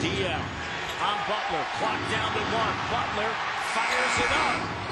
DL on Butler. Clock down to one. Butler fires it up.